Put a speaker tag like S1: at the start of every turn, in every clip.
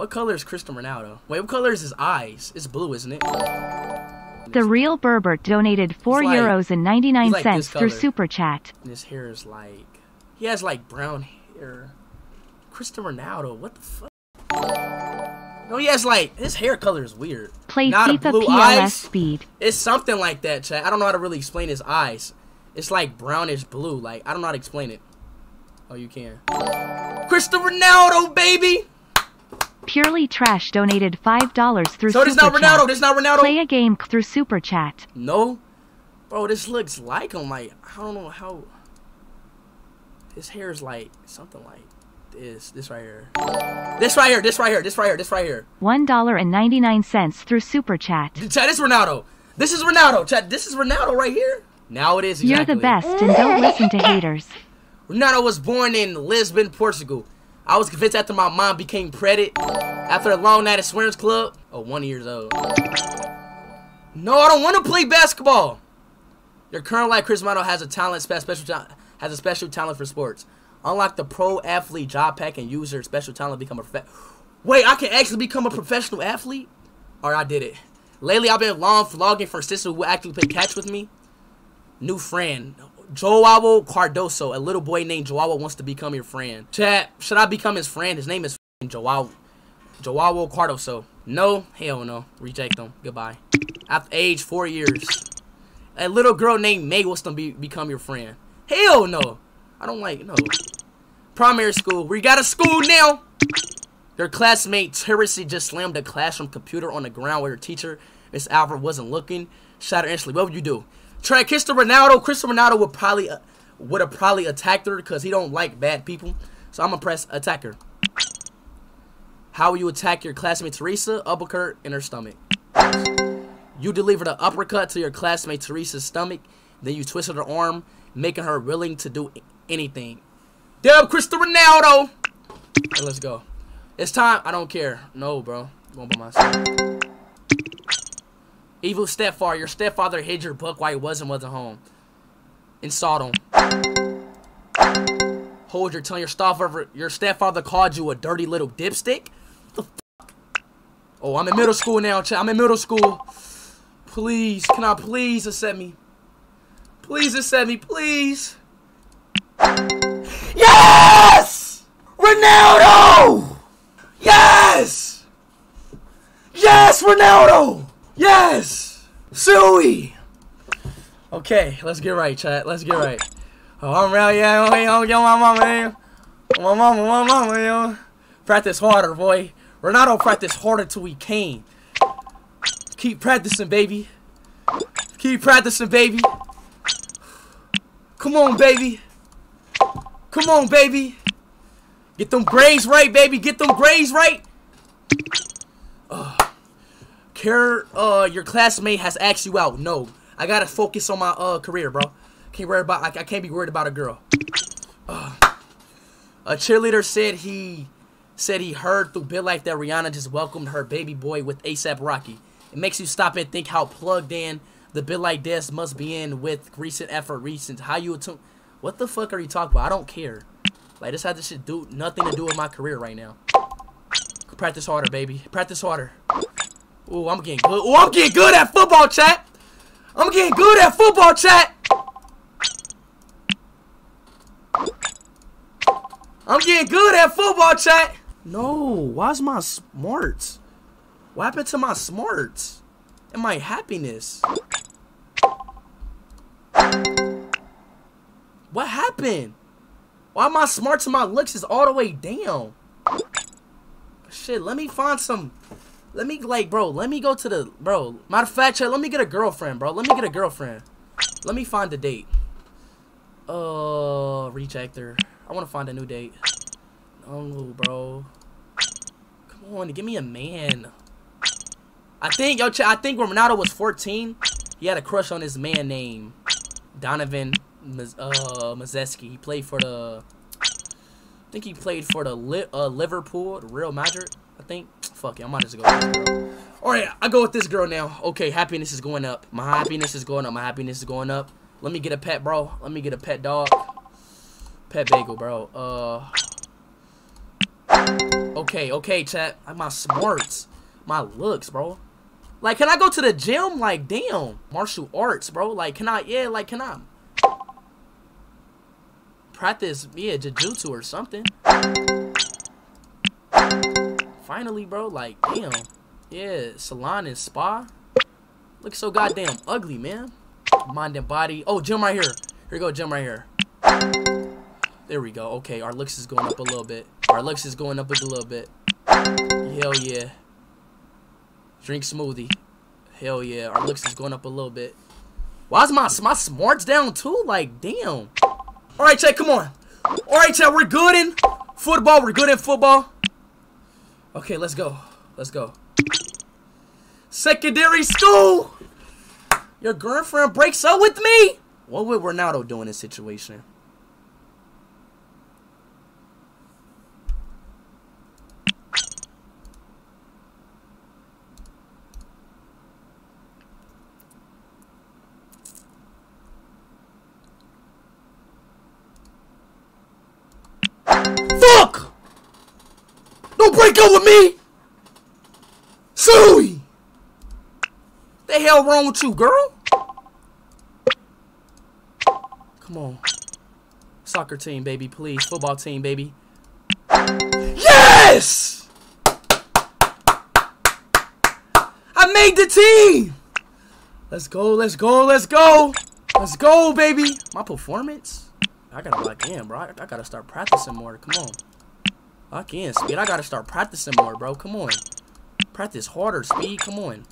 S1: What color is Cristiano Ronaldo? Wait, what color is his eyes? It's blue, isn't it?
S2: The real Berbert donated 4
S1: like-
S2: euros and 99
S1: like
S2: cents through. Super Chat.
S1: And his hair is like he has like brown hair. Cristiano Ronaldo, what the fuck? No, he has like his hair color is weird.
S2: Play
S1: Not
S2: FIFA
S1: blue
S2: PLS
S1: eyes.
S2: speed.
S1: It's something like that, chat. I don't know how to really explain his eyes. It's like brownish blue. Like I don't know how to explain it. Oh, you can. Cristiano Ronaldo, baby.
S2: Purely Trash donated $5 through
S1: So this
S2: Super
S1: not Ronaldo.
S2: Chat.
S1: This not Ronaldo.
S2: Play a game through Super Chat.
S1: No, bro. This looks like him. Like I don't know how. His hair is like something like this. This right here. This right here. This right here. This right here. This right here.
S2: $1.99 through Super Chat.
S1: Chat, this is Ronaldo. This is Ronaldo. Chat, this is Ronaldo right here. Now it is. Exactly.
S2: You're the best and don't listen to haters.
S1: Ronaldo was born in Lisbon, Portugal. I was convinced after my mom became pregnant. After a long night at Swearers Club. Oh, one years old. No, I don't want to play basketball. Your current life, Chris Ronaldo has a talent, special has a special talent for sports. Unlock the pro athlete job pack and use your special talent become a prof- Wait, I can actually become a professional athlete? Or I did it. Lately, I've been long vlogging for a sister who actually play catch with me. New friend. Joao Cardoso, a little boy named Joao wants to become your friend. Chat, should I become his friend? His name is Joao. Joao Cardoso. No, hell no. Reject him. Goodbye. After age four years. A little girl named May wants to be, become your friend. Hell no. I don't like, no. Primary school. We got a school now. Their classmate Teresa just slammed the classroom computer on the ground where her teacher, Miss Alfred, wasn't looking. Shot her instantly. What would you do? Try Cristiano Ronaldo. Cristiano Ronaldo would probably uh, would have probably attacked her because he don't like bad people. So I'm gonna press attack her. How will you attack your classmate Teresa? Uppercut in her stomach. You deliver the uppercut to your classmate Teresa's stomach. Then you twisted her arm, making her willing to do anything. Dub Cristiano Ronaldo. Let's go. It's time. I don't care. No, bro. I'm going by myself. Evil stepfather. Your stepfather hid your book while he wasn't wasn't home. Saw him. Hold your tongue. Your stepfather. Your stepfather called you a dirty little dipstick. What the fuck? Oh, I'm in middle school now. I'm in middle school. Please, can I please accept me? Please accept me, please. Yes! Ronaldo! Yes! Yes, Ronaldo! Yes! Suey! Okay, let's get right, chat. Let's get right. Oh, I'm real, yeah, yo, yo, my mama, yo. My mama, my mama, yo. Practice harder, boy. Ronaldo practiced harder till he came. Keep practicing, baby. Keep practicing, baby. Come on, baby. Come on, baby. Get them grades right, baby. Get them grades right. Uh, care, uh, your classmate has asked you out. No, I gotta focus on my uh career, bro. Can't worry about. I, I can't be worried about a girl. Uh, a cheerleader said he said he heard through BitLife that Rihanna just welcomed her baby boy with ASAP Rocky. It makes you stop and think how plugged in the Bill Like This must be in with recent effort, recent how you attuned. What the fuck are you talking about? I don't care. Like this has this shit do nothing to do with my career right now. Practice harder, baby. Practice harder. Ooh, I'm getting good. Ooh, I'm getting good at football, chat. I'm getting good at football, chat. I'm getting good at football, chat. No, why's my smarts? What happened to my smarts? And my happiness? What happened? Why my smarts and my looks is all the way down? Shit, let me find some. Let me like, bro. Let me go to the bro. Matter of fact, let me get a girlfriend, bro. Let me get a girlfriend. Let me find a date. Uh, reject her. I want to find a new date. No, bro. Come on, give me a man. I think, yo, I think when Ronaldo was 14, he had a crush on this man named Donovan uh, Mazeski. He played for the, I think he played for the uh, Liverpool, the Real Madrid, I think. Fuck it, I might go with this girl. Alright, I go with this girl now. Okay, happiness is going up. My happiness is going up. My happiness is going up. Let me get a pet, bro. Let me get a pet dog. Pet bagel, bro. Uh. Okay, okay, chat. My smarts, my looks, bro. Like, can I go to the gym? Like, damn, martial arts, bro. Like, can I? Yeah, like, can I practice? Yeah, jujutsu or something. Finally, bro. Like, damn. Yeah, salon and spa. Look so goddamn ugly, man. Mind and body. Oh, gym right here. Here we go, gym right here. There we go. Okay, our looks is going up a little bit. Our looks is going up a little bit. Hell yeah. Drink smoothie. Hell yeah. Our looks is going up a little bit. Why is my, my smarts down too? Like, damn. Alright, chat, come on. Alright, chat, we're good in football. We're good in football. Okay, let's go. Let's go. Secondary school! Your girlfriend breaks up with me? What would Ronaldo do in this situation? Don't break up with me! Suey! The hell wrong with you, girl? Come on. Soccer team, baby, please. Football team, baby. Yes! I made the team! Let's go, let's go, let's go! Let's go, baby! My performance? I gotta lock in, bro. I, I gotta start practicing more. Come on. Lock in, Speed. I gotta start practicing more, bro. Come on. Practice harder, Speed. Come on.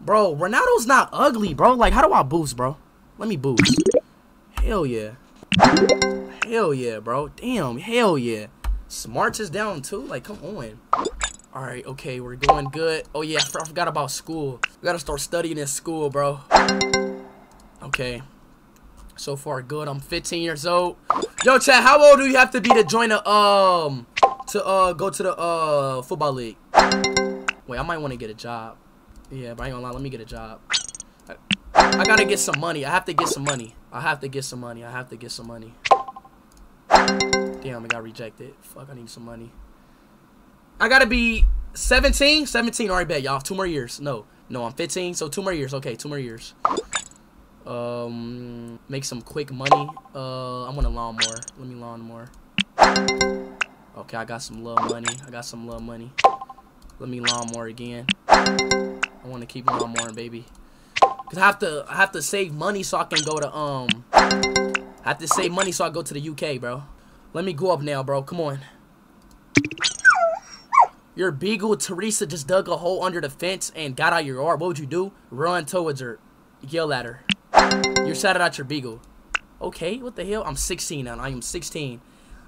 S1: Bro, Ronaldo's not ugly, bro. Like, how do I boost, bro? Let me boost. Hell yeah. Hell yeah, bro. Damn, hell yeah. Smarts is down, too. Like, come on. Alright, okay, we're going good. Oh, yeah, I forgot about school. We gotta start studying in school, bro. Okay. So far, good. I'm 15 years old. Yo, chat, how old do you have to be to join a, um, to, uh, go to the, uh, football league? Wait, I might want to get a job. Yeah, but I ain't gonna lie, let me get a job. I, I gotta get some money. I have to get some money. I have to get some money. I have to get some money. Damn, I got rejected. Fuck, I need some money. I gotta be 17? 17, alright, bet, y'all. Two more years. No, no, I'm 15, so two more years. Okay, two more years. Um, make some quick money. Uh, I want a lawnmower. Let me lawnmower. Okay, I got some little money. I got some little money. Let me lawnmower again. I want to keep lawnmowing, baby. Cause I have to, I have to save money so I can go to um. I have to save money so I go to the UK, bro. Let me go up now, bro. Come on. Your beagle Teresa just dug a hole under the fence and got out your yard. What would you do? Run towards her. Yell at her. You shouted out your beagle. Okay, what the hell? I'm 16 now. I am 16.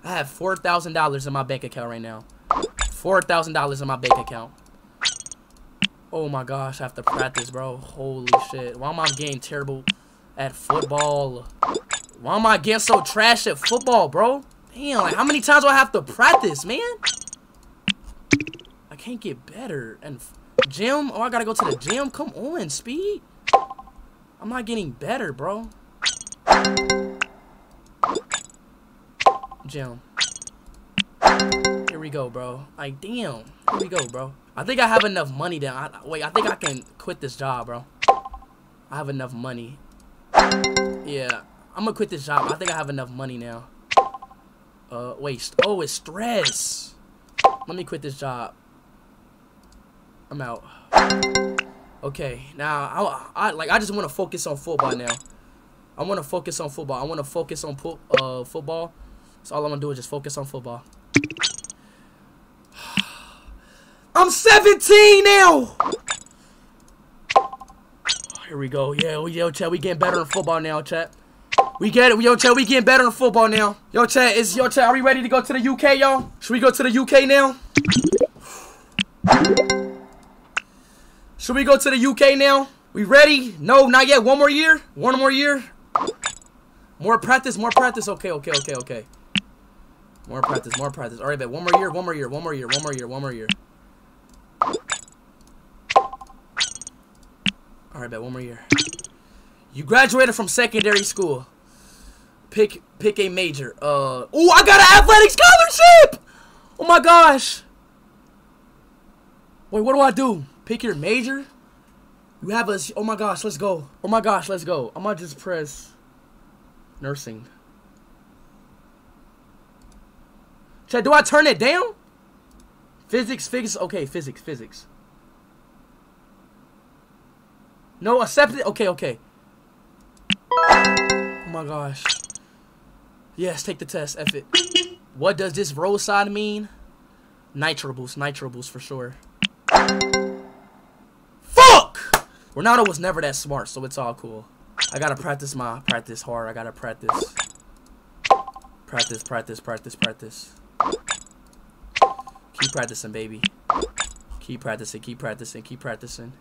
S1: I have $4,000 in my bank account right now. $4,000 in my bank account. Oh my gosh, I have to practice, bro. Holy shit. Why am I getting terrible at football? Why am I getting so trash at football, bro? Damn, like how many times do I have to practice, man? I can't get better. And gym? Oh, I gotta go to the gym? Come on, speed. I'm not getting better, bro. Gym. Here we go, bro. Like, damn. Here we go, bro. I think I have enough money down. I, wait, I think I can quit this job, bro. I have enough money. Yeah, I'm gonna quit this job. I think I have enough money now. Uh, wait. Oh, it's stress. Let me quit this job. I'm out. Okay, now I, I like I just want to focus on football now. I want to focus on football. I want to focus on uh football. So all I'm gonna do is just focus on football. I'm 17 now. Here we go. Yeah, yo, chat, we getting better in football now, chat. We get it. Yo, chat, we getting better in football now. Yo, chat, is yo, chat, are we ready to go to the UK, y'all? Should we go to the UK now? Should we go to the UK now? We ready? No, not yet. One more year? One more year? More practice, more practice. Okay, okay, okay, okay. More practice, more practice. All right, bet. One more year, one more year, one more year, one more year, one more year. All right, bet. One more year. You graduated from secondary school. Pick pick a major. Uh, oh, I got an athletic scholarship. Oh my gosh. Wait, what do I do? Pick your major? You have a. Oh my gosh, let's go. Oh my gosh, let's go. I'm gonna just press nursing. Chat, do I turn it down? Physics, physics. Okay, physics, physics. No, accept it. Okay, okay. Oh my gosh. Yes, take the test. F it. What does this roadside mean? Nitro boost, nitro boost for sure. Ronaldo was never that smart, so it's all cool. I gotta practice my practice hard. I gotta practice. Practice, practice, practice, practice. Keep practicing, baby. Keep practicing, keep practicing, keep practicing.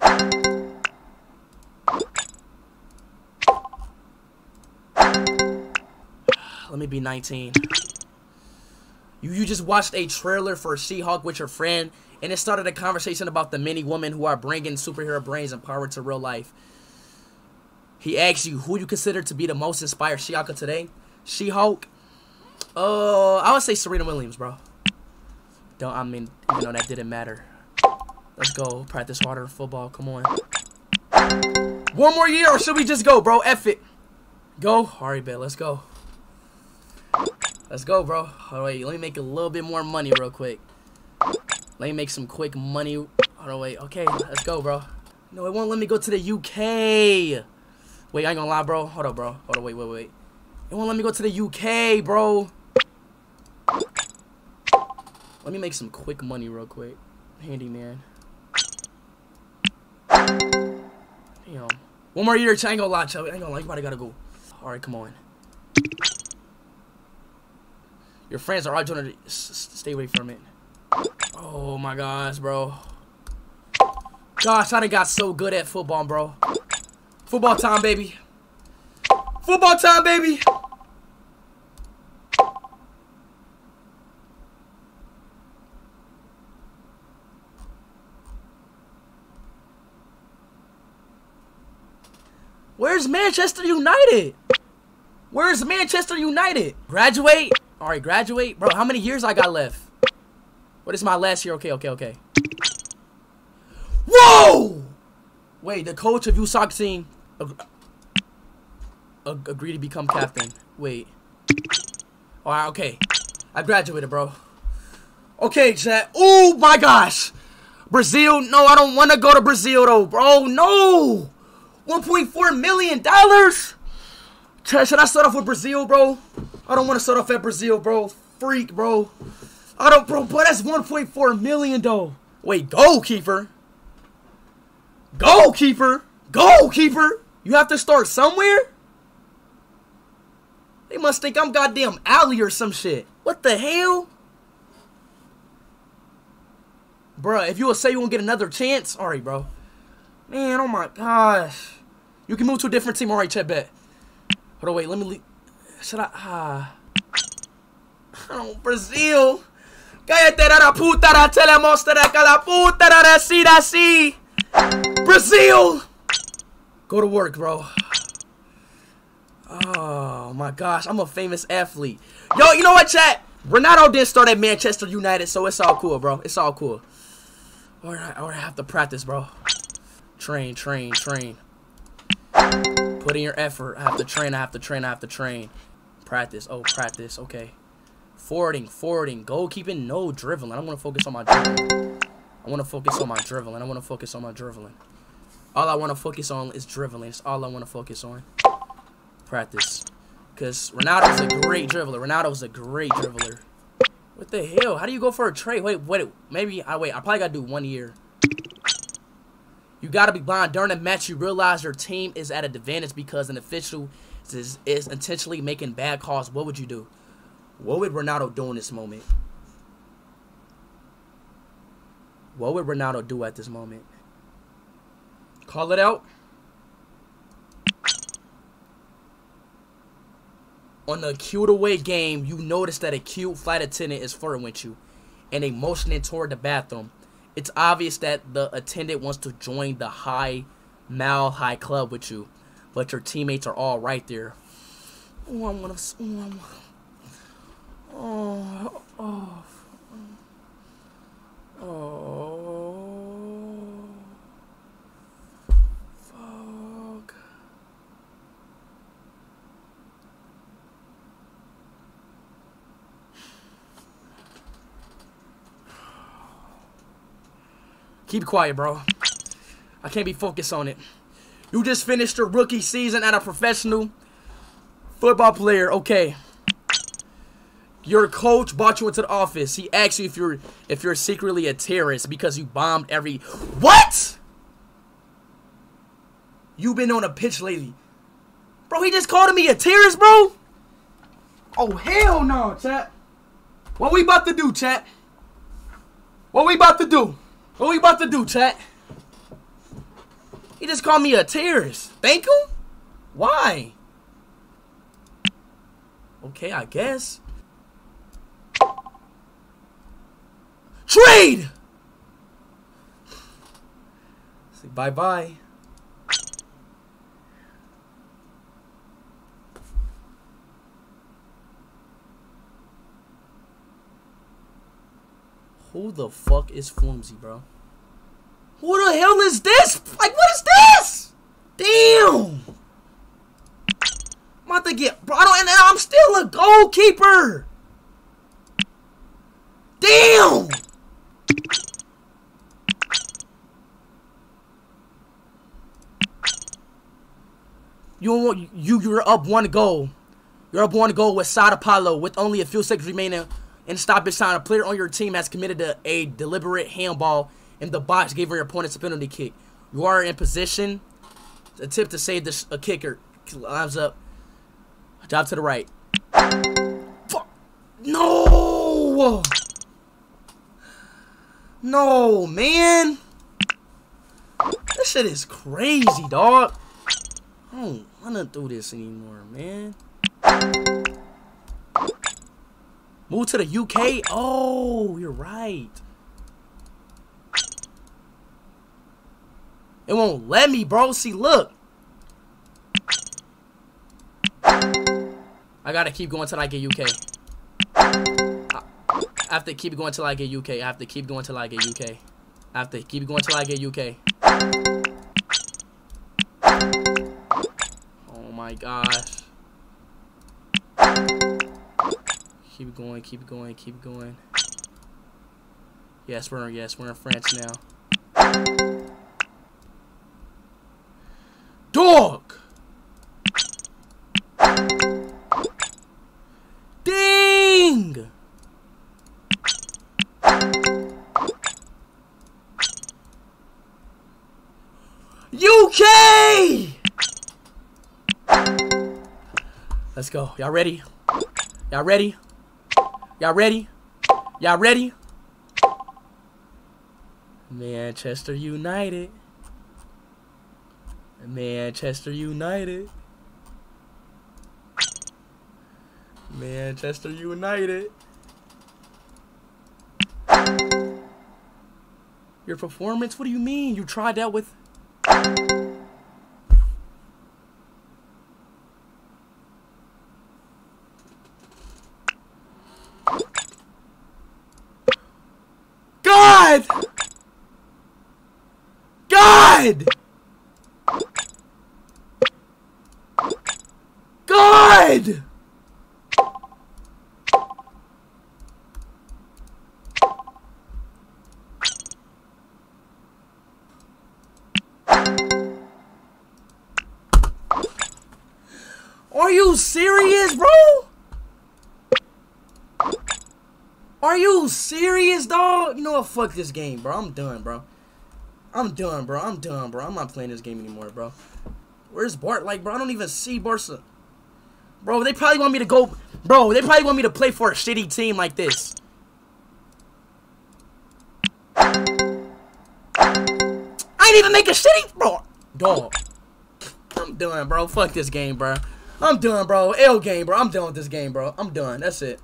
S1: Let me be 19. You, you just watched a trailer for She-Hulk with your friend, and it started a conversation about the many women who are bringing superhero brains and power to real life. He asks you who you consider to be the most inspired She-Hulk today. She-Hulk. Uh, I would say Serena Williams, bro. Don't I mean even though that didn't matter. Let's go. Practice harder football. Come on. One more year, or should we just go, bro? F it. Go. Alright, bet. Let's go. Let's go, bro. All right, let me make a little bit more money real quick. Let me make some quick money. Hold wait. Okay, let's go, bro. No, it won't let me go to the UK. Wait, I ain't gonna lie, bro. Hold up, bro. Hold on, wait, wait, wait. It won't let me go to the UK, bro. Let me make some quick money real quick. Handyman. Damn. One more year, I ain't gonna lie, Chubby. I ain't gonna lie, you gotta go. Alright, come on. Your friends are all trying to stay away from it. Oh my gosh, bro. Gosh, I done got so good at football, bro. Football time, baby. Football time, baby. Where's Manchester United? Where's Manchester United? Graduate? Alright, graduate? Bro, how many years I got left? What is my last year? Okay, okay, okay. Whoa! Wait, the coach of USOC team ag ag agreed to become captain. Wait. Alright, okay. I graduated, bro. Okay, chat. Oh my gosh. Brazil? No, I don't want to go to Brazil, though, bro. No! $1.4 million? Should I start off with Brazil, bro? I don't want to start off at Brazil, bro. Freak, bro. I don't, bro, but that's 1.4 million, though. Wait, goalkeeper? Goalkeeper? Goalkeeper? You have to start somewhere? They must think I'm goddamn Ali or some shit. What the hell? Bruh, if you will say you won't get another chance, alright, bro. Man, oh my gosh. You can move to a different team, alright, Chet bet. Hold on, wait, let me leave. Should I? Ah. Oh, Brazil. Cállate la puta la telemostra que la puta la decir así. Brazil. Go to work, bro. Oh my gosh, I'm a famous athlete. Yo, you know what, chat? Ronaldo didn't start at Manchester United, so it's all cool, bro. It's all cool. Alright, alright, I have to practice, bro. Train, train, train. Put in your effort. I have to train, I have to train, I have to train. Practice. Oh, practice. Okay. Forwarding, forwarding, goalkeeping, no dribbling. I want to focus on my dribbling. I want to focus on my dribbling. I want to focus on my dribbling. All I want to focus on is dribbling. It's all I want to focus on. Practice. Because Ronaldo's a great dribbler. Ronaldo's a great dribbler. What the hell? How do you go for a trade? Wait, wait. Maybe, I wait. I probably got to do one year. You got to be blind. During a match, you realize your team is at an advantage because an official is, is intentionally making bad calls. What would you do? What would Ronaldo do in this moment? What would Ronaldo do at this moment? Call it out. On the acute away game, you notice that a cute flight attendant is flirting with you and they motioning toward the bathroom. It's obvious that the attendant wants to join the high mile high club with you, but your teammates are all right there. Oh, I'm gonna. Oh, I'm oh, oh, oh. Fuck. Keep quiet, bro. I can't be focused on it. You just finished your rookie season at a professional football player. Okay. Your coach brought you into the office. He asked you if you're if you're secretly a terrorist because you bombed every What? You've been on a pitch lately. Bro, he just called me a terrorist, bro? Oh hell no, chat. What we about to do, chat? What we about to do? What we about to do, chat? He just called me a terrorist. Thank him? Why? Okay, I guess. Trade! Say bye-bye. Who the fuck is Flimsy, bro? Who the hell is this? Like, what this? Damn! I'm about to get, bro, and I'm still a goalkeeper! Damn! You you you're up one goal. You're up one goal with Sao Paulo with only a few seconds remaining in stoppage time. A player on your team has committed a, a deliberate handball in the box, giving your opponent a penalty kick. You are in position. A tip to save this a kicker. Lives up. Drop to the right. Fuck. No! No, man. This shit is crazy, dog. I don't wanna do this anymore, man. Move to the UK? Oh, you're right. It won't let me, bro. See, look. I gotta keep going till I get UK. I have to keep going till I get UK. I have to keep going till I get UK. I have to keep going till I get UK. Oh my gosh. Keep going, keep going, keep going. Yes, we're yes, we're in France now. Dog! Ding! UK! Let's go. Y'all ready? Y'all ready? Y'all ready? Y'all ready? Manchester United. Manchester United. Manchester United. Your performance? What do you mean? You tried that with... God! God! Are you serious, bro? Are you serious, dog? You know what? Fuck this game, bro. I'm done, bro. I'm done, bro. I'm done, bro. I'm not playing this game anymore, bro. Where's Bart? Like, bro, I don't even see Barca. Bro, they probably want me to go... Bro, they probably want me to play for a shitty team like this. I ain't even make a shitty... Bro, dog. I'm done, bro. Fuck this game, bro. I'm done, bro. L game, bro. I'm done with this game, bro. I'm done. That's it.